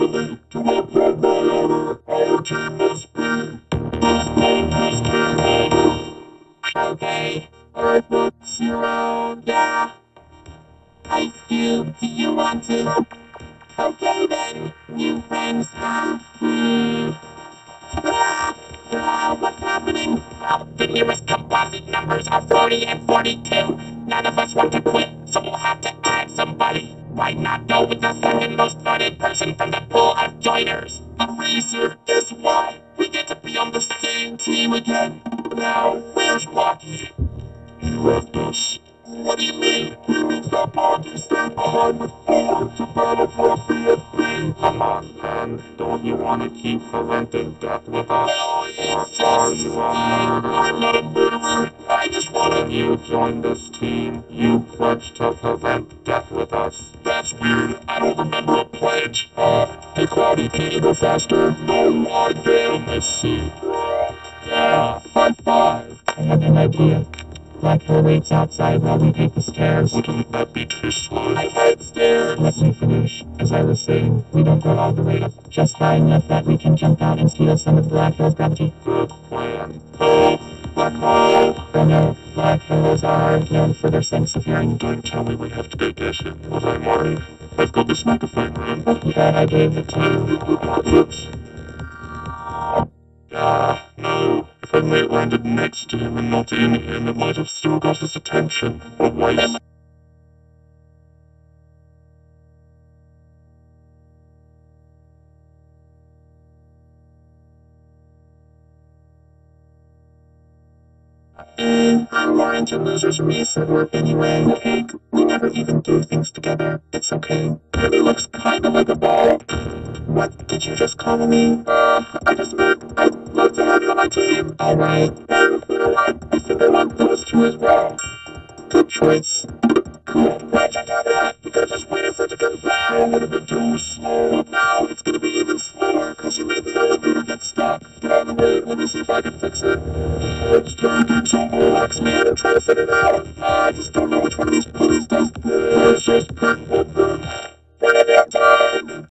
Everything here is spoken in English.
easily to uphold my honor. Our team must be as long as can Okay, Alright, we'll see you around, yeah. Ice Cube, do you want to? Okay then, new friends are free. Uh, what's happening? Well, the nearest composite numbers are 40 and 42. None of us want to quit, so we'll have to Why not go with the second most voted person from the pool of joiners? The reason is why we get to be on the same team again. Now, where's Blocky? He left us. What do you mean? He means that Blocky stayed behind with Four to battle for BFB. Come on, man. Don't you want to keep preventing death with us? No, Or are you a murderer? I'm not a murderer. I just want When to. you joined this team, you pledged to prevent death with us. That's weird. I don't remember a pledge. Uh, hey Cloudy, can you go faster? No, I can. Let's see. Yeah, high five. I have an idea. Black Hole waits outside while we take the stairs. Wouldn't that be too slow? I head stairs. Let me finish. As I was saying, we don't go all the way up. Just high enough that we can jump out and steal some of Black Hole's gravity. Good plan. Oh, black hole. Oh no, Black Holes are known for their sense of hearing. Don't tell me we have to go dashing. Was I worried? I've got this microphone room. That I gave it to you. Ah, no. If only it landed next to him and not in him, it might have still got his attention. A waste. Eh, I'm more into losers reset work anyway. Hank, we never even do things together. It's okay. And he looks kinda like a ball. What did you just call me? Uh, I just meant I'd love to have you on my team. Alright, And you know what? I think I want those two as well. good choice. Cool. Why'd you do that? You could've just waited for it to get down. Would have been too slow. Way. Let me see if I can fix it. Let's take it to relax, man, and try to figure it out. I just don't know which one of these putties does this. Let's just then.